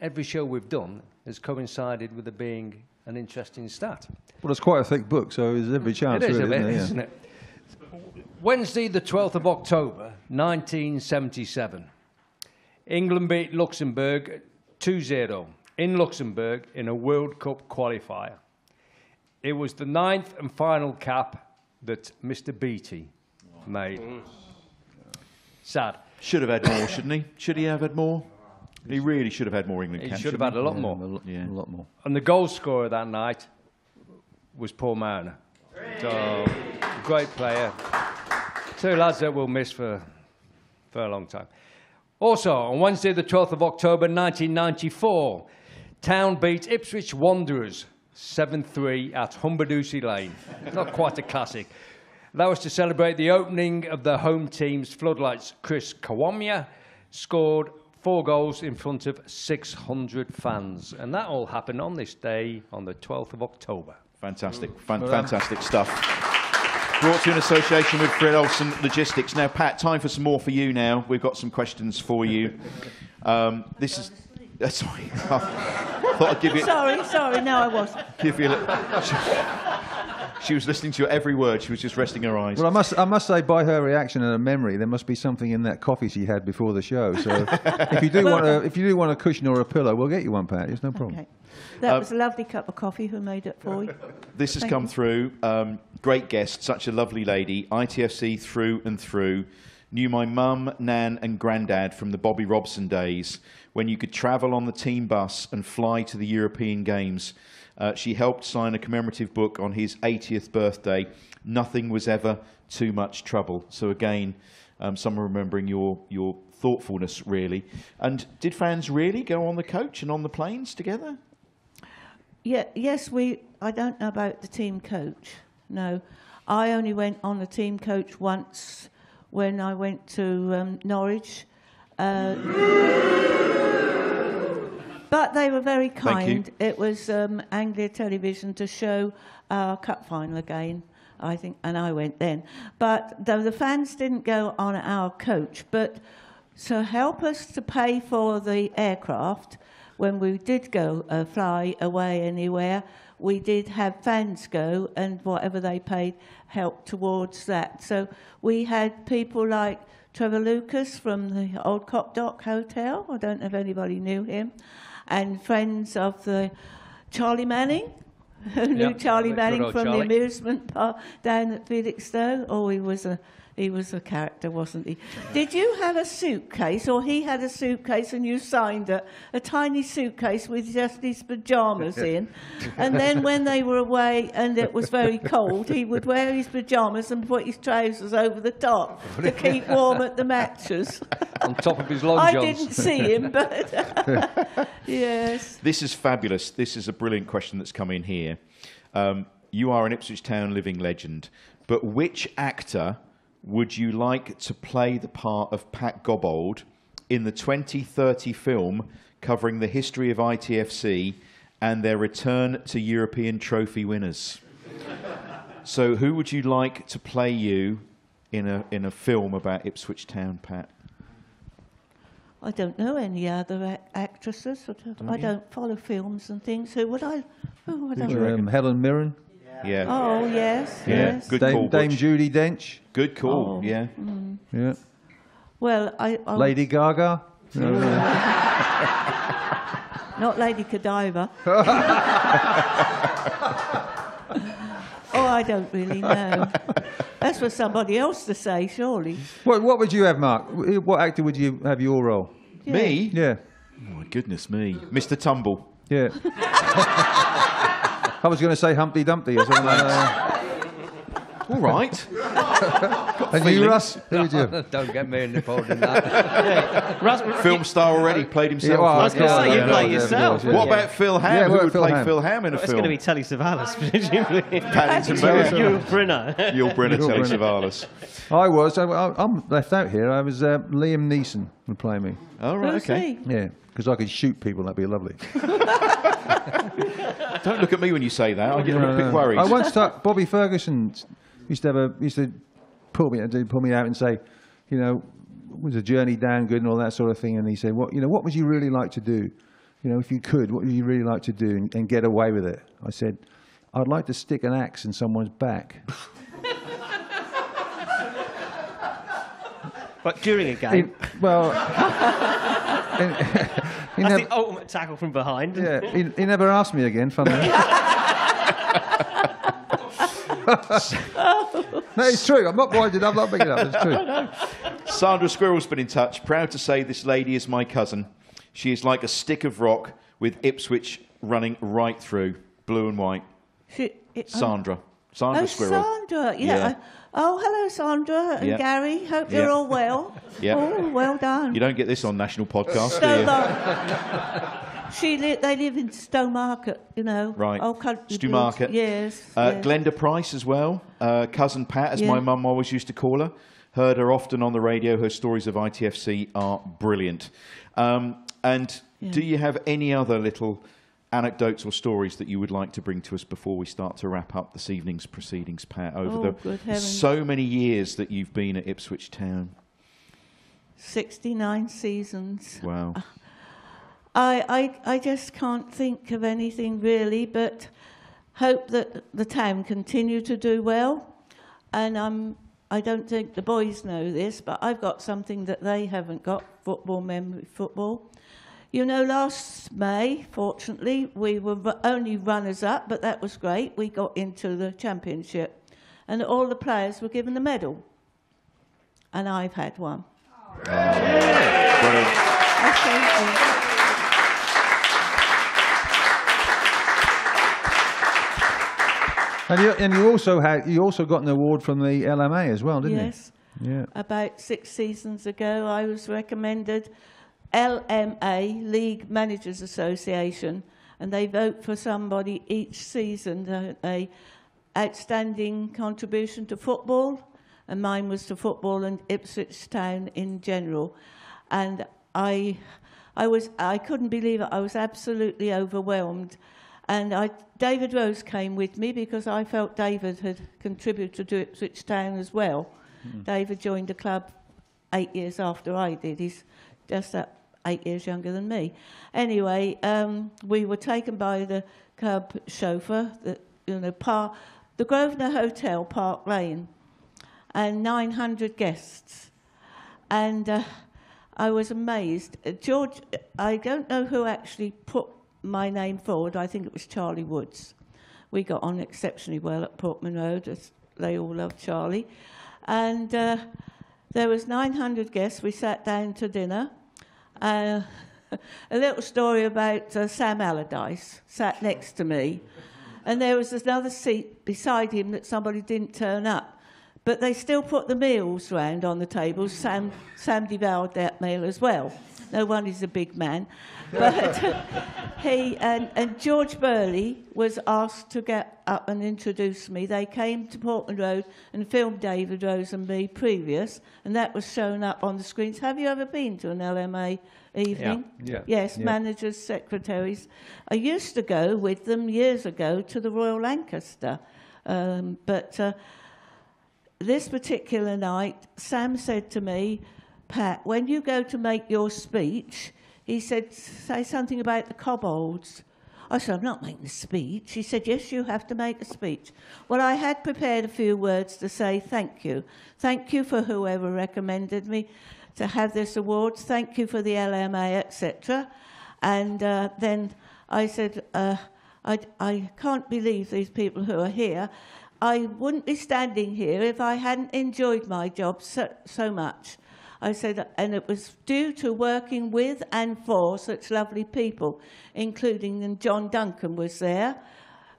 every show we've done has coincided with it being an interesting stat. Well, it's quite a thick book, so there's every chance, it is really, a bit, isn't it? Yeah. isn't it? Wednesday, the 12th of October, 1977. England beat Luxembourg 2 0 in Luxembourg in a World Cup qualifier. It was the ninth and final cap that Mr. Beattie oh. made. Mm. Sad. Should have had more, shouldn't he? Should he have had more? He really should have had more England He caps. should have had a lot Yeah, more. A lot, Yeah. a lot more. And the goal scorer that night was Paul Mariner. So, great player. Two lads that we'll miss for, for a long time. Also, on Wednesday, the 12th of October 1994, Town beat Ipswich Wanderers 7 3 at Humber Doucy Lane. Not quite a classic. That was to celebrate the opening of the home team's floodlights. Chris Kiwomya scored four goals in front of 600 fans. And that all happened on this day, on the 12th of October. Fantastic, fan- fantastic stuff. Brought to you in association with Fred Olsen Logistics. Now, Pat, time for some more for you now. We've got some questions for you. Um, this is. Uh, sorry. I thought I'd give you, Sorry, sorry, no, I wasn't. give you a little. She, she was listening to your every word. She was just resting her eyes. Well, I must, I must say, by her reaction and her memory, there must be something in that coffee she had before the show. So, if you do Well- want a, if you do want a cushion or a pillow, we'll get you one, Pat. It's no problem. Okay. That was a lovely cup of coffee. Who made it for you? This has Thank come you. through. Um, great guest, such a lovely lady. ITFC through and through. Knew my mum, nan, and granddad from the Bobby Robson days when you could travel on the team bus and fly to the European Games. Uh, she helped sign a commemorative book on his 80th birthday. Nothing was ever too much trouble. So again, um, someone remembering your your thoughtfulness really. And did fans really go on the coach and on the planes together? Yeah, yes, we. I don't know about the team coach. No, I only went on the team coach once when I went to um, Norwich. Uh, but they were very kind. It was um, Anglia Television to show our cup final again. I think, and I went then. But though the fans didn't go on our coach, but to help us to pay for the aircraft, when we did go uh, fly away anywhere, we did have fans go, and whatever they paid helped towards that. So we had people like Trevor Lucas from the Old Copdock Hotel. I don't know if anybody knew him, and friends of the Charlie Manning. Who knew Yep, Charlie Manning from Charlie. the amusement park down at Felixstowe? Oh, he was a he was a character, wasn't he? Did you have a suitcase, or he had a suitcase and you signed it? A tiny suitcase with just his pajamas in. And then when they were away and it was very cold, he would wear his pajamas and put his trousers over the top to keep warm at the matches. On top of his long I johns. didn't see him, but yes. This is fabulous. This is a brilliant question that's come in here. Um, you are an Ipswich Town living legend, but which actor would you like to play the part of Pat Godbold in the 2030 film covering the history of ITFC and their return to European trophy winners? so, who would you like to play you in a, in a film about Ipswich Town, Pat? I don't know any other ac- actresses. I don't, I don't follow films and things. Who would I? Oh, I don't know. Um, Helen Mirren, Yeah. Oh, yes, Yeah, yes. good Dame, call, Dame Butch. Judi Dench, Good call. Oh. Yeah. Mm-hmm. yeah. Well, I, I Lady Gaga. not Lady Godiva. oh, I don't really know. That's for somebody else to say, surely. What, what would you have, Mark? What actor would you have your role? Me? Yeah, Oh, my goodness me. Mr. Tumble. yeah. I was going to say Humpty Dumpty or something like that. All right. got, got And you. Russ? Who would you? Don't get me involved in that. Russ, Film star already played himself. Yeah, well, I was going to Yeah, say, you yeah, play yeah, yourself. yeah, what yeah. about Phil Ham? Yeah, Who would Phil play Ham? Phil Ham in a It's film? going to be Telly Savalas, presumably. Paddington Savalas. Bear. Yul Brynner. Yul Brynner, Telly Savalas. I was. I, I, I'm left out here. I was uh, Liam Neeson would play me. All right, Who's okay. Yeah, because I could shoot people. That'd be lovely. Don't look at me when you say that. I get a No, bit no. worried. I once thought Bobby Ferguson used to have a used to pull me do pull me out and say, you know, was the journey down good and all that sort of thing. And he said, what you know, what would you really like to do? You know, if you could, what would you really like to do and, and get away with it? I said, I'd like to stick an axe in someone's back. But during a He- game, well, he, he that's never, the ultimate tackle from behind. yeah, he, he never asked me again. Funnily. no, it's true. I'm not winding up. I'm not making it up. It's true. Sandra Squirrel's been in touch. Proud to say this lady is my cousin. She is like a stick of rock with Ipswich running right through, blue and white. She, it, oh. Sandra. Sandra Oh, Squirrel. Sandra. Yeah. Yeah. Oh, hello, Sandra and Yeah. Gary. Hope you're all well. Yeah. Oh, well done. You don't get this on national podcast, do you? She li- they live in Stowmarket, you know. Right. Old country. Stowmarket. Yes. Uh, yes. Glenda Price as well, uh, cousin Pat, as Yeah. my mum always used to call her. Heard her often on the radio. Her stories of ITFC are brilliant. Um, and do you have any other little anecdotes or stories that you would like to bring to us before we start to wrap up this evening's proceedings, Pat? Over Oh, the so many years that you've been at Ipswich Town. 69 seasons. Wow. I, I, I just can't think of anything really, but hope that the town continue to do well. And um, I don't think the boys know this, but I've got something that they haven't got football memory football. You know, last May, fortunately, we were only runners up, but that was great. We got into the championship, and all the players were given a medal. And I've had one. Brilliant. Okay. And you, and you also had you also got an award from the LMA as well, didn't Yes. you? Yeah. About six seasons ago, I was recommended LMA, League Managers Association, and they vote for somebody each season, don't they? Outstanding contribution to football, and mine was to football and Ipswich Town in general. And I, I was, I couldn't believe it. I was absolutely overwhelmed. And I, David Rose came with me because I felt David had contributed to Ipswich Town as well. Hmm. David joined the club eight years after I did. He's just that eight years younger than me. Anyway, um, we were taken by the cab chauffeur, the, you know, par, the Grosvenor Hotel, Park Lane, and 900 guests. And uh, I was amazed. Uh, George, I don't know who actually put my name forward. I think it was Charlie Woods. We got on exceptionally well at Portman Road, as they all love Charlie. And uh, there was 900 guests. We sat down to dinner. Uh, a little story about uh, Sam Allardyce sat next to me. And there was another seat beside him that somebody didn't turn up. But they still put the meals round on the tables. Sam, Sam devoured that meal as well. No one is a big man. But he and, and George Burley was asked to get up and introduce me. They came to Portman Road and filmed David Rose and me previous, and that was shown up on the screens. Have you ever been to an LMA evening? Yeah. Yes, Yeah. managers, secretaries. I used to go with them years ago to the Royal Lancaster, um, but uh, this particular night, Sam said to me, Pat, when you go to make your speech, he said, say something about the Cobbolds. I said, I'm not making a speech. He said, Yes, you have to make a speech. Well, I had prepared a few words to say thank you. Thank you for whoever recommended me to have this award. Thank you for the LMA, etc. And uh, then I said, uh, I, I can't believe these people who are here. I wouldn't be standing here if I hadn't enjoyed my job so, so much. I said, and it was due to working with and for such lovely people, including and John Duncan was there,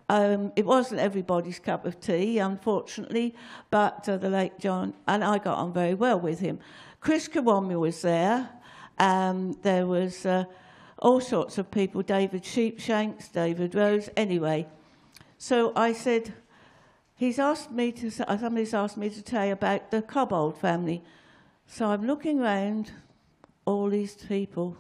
Um, it wasn't everybody's cup of tea, unfortunately, but uh, the late John, and I got on very well with him. Chris Kiwomya was there. Um, there was uh, all sorts of people, David Sheepshanks, David Rose, anyway. So I said, he's asked me to, somebody's asked me to tell you about the Cobbold family. So I'm looking round all these people.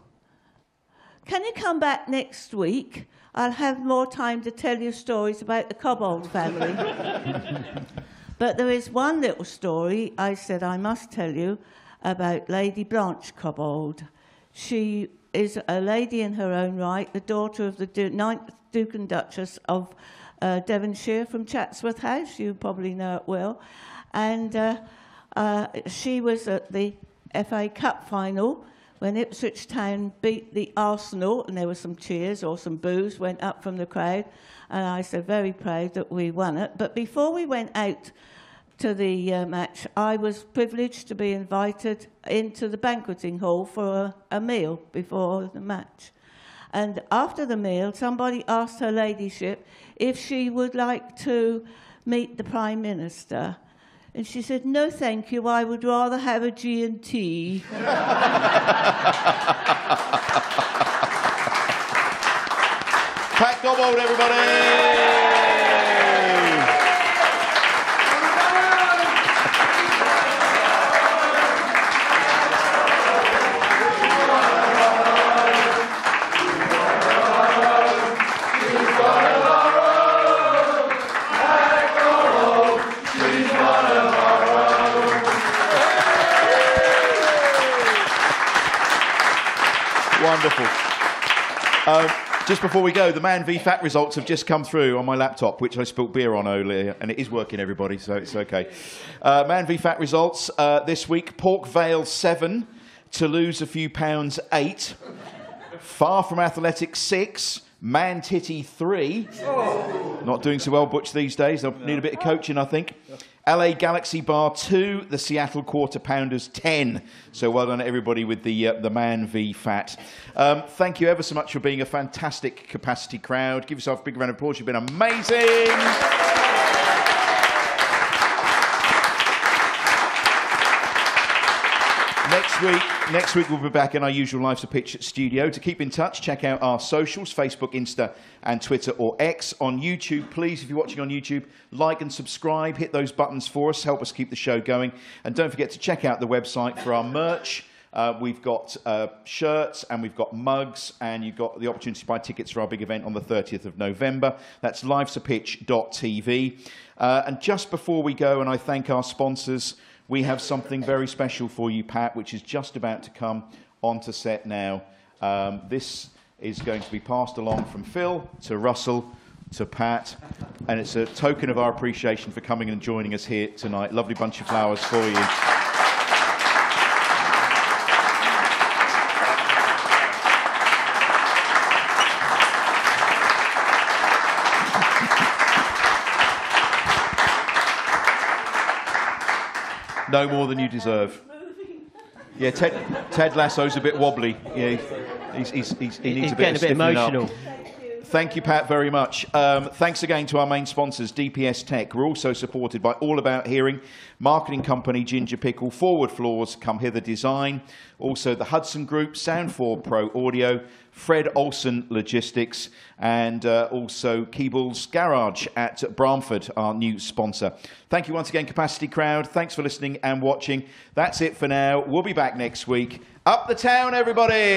Can you come back next week? I'll have more time to tell you stories about the Cobbold family. but there is one little story I said I must tell you about Lady Blanche Cobbold. She is a lady in her own right, the daughter of the du- ninth Duke and Duchess of uh, Devonshire from Chatsworth House. You probably know it well. And uh, uh, she was at the FA Cup final when Ipswich Town beat the Arsenal, and there were some cheers or some boos went up from the crowd. And I said, very proud that we won it. But before we went out to the uh, match, I was privileged to be invited into the banqueting hall for a, a meal before the match. And after the meal, somebody asked her ladyship if she would like to meet the Prime Minister. And she said, no, thank you, I would rather have a G&T. Pat Cobbold, everybody! Wonderful. Um, just before we go, the Man v Fat results have just come through on my laptop, which I spilt beer on earlier, and it is working, everybody, so it's okay. Uh, Man v Fat results uh, this week Pork Vale 7, to lose a few pounds 8, Far from Athletic 6, Man Titty 3. Not doing so well, Butch, these days. They'll need a bit of coaching, I think. LA Galaxy Bar 2, the Seattle Quarter Pounders 10. So well done, everybody, with the, uh, the Man v Fat. Um, thank you ever so much for being a fantastic capacity crowd. Give yourself a big round of applause. You've been amazing. Next week, next week we'll be back in our usual Life's a Pitch studio. To keep in touch, check out our socials, Facebook, Insta and Twitter or X. On YouTube, please, if you're watching on YouTube, like and subscribe. Hit those buttons for us. Help us keep the show going. And don't forget to check out the website for our merch. Uh, we've got uh, shirts and we've got mugs, and you've got the opportunity to buy tickets for our big event on the 30th of November. That's lifesapitch.tv. Uh, and just before we go, and I thank our sponsors, we have something very special for you, Pat, which is just about to come onto set now. Um, this is going to be passed along from Phil to Russell to Pat, and it's a token of our appreciation for coming and joining us here tonight. Lovely bunch of flowers for you. No more than you deserve. Yeah, Ted, Ted Lasso's a bit wobbly. Yeah, he's, he's, he's, he needs He's a bit getting of a bit stiffening up. Thank you, Pat, very much. Um, thanks again to our main sponsors, DPS Tech. We're also supported by All About Hearing, marketing company Ginger Pickle, Forewood Floors, Come Hither Design, also the Hudson Group, Sound4 Pro Audio, Fred Olsen Logistics, and uh, also Keebles Garage at Bramford, our new sponsor. Thank you once again, Capacity Crowd. Thanks for listening and watching. That's it for now. We'll be back next week. Up the town, everybody!